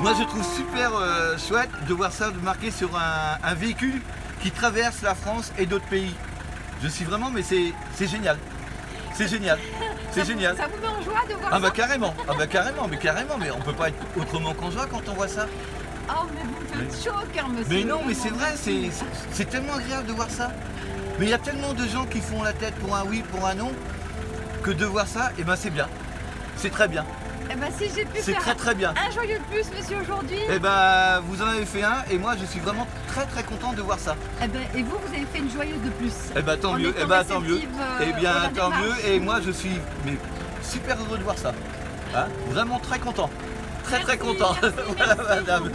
Moi je trouve super euh, chouette de voir ça de marqué sur un, un véhicule qui traverse la France et d'autres pays. Je suis vraiment, mais c'est génial. C'est génial. C'est génial. Ça vous met en joie de voir Ah ça bah carrément, ah bah carrément, mais carrément, mais on peut pas être autrement qu'en joie quand on voit ça. Oh, mais vous me faites chaud au cœur, monsieur. Mais non, mais c'est vrai, c'est tellement agréable de voir ça. Mais il y a tellement de gens qui font la tête pour un oui, pour un non, que de voir ça, et ben c'est bien. C'est très bien. Eh ben, si j'ai pu C'est faire très très bien. un joyeux de plus, monsieur, aujourd'hui. Et ben vous en avez fait un, et moi je suis vraiment très très content de voir ça. Eh ben, et vous, vous avez fait une joyeuse de plus. Et ben tant En mieux, étant et ben tant mieux. réceptive, euh, Et bien tant mieux, et moi je suis mais, super heureux de voir ça. Hein Vraiment très content. Très très Merci, content. merci, voilà merci. madame.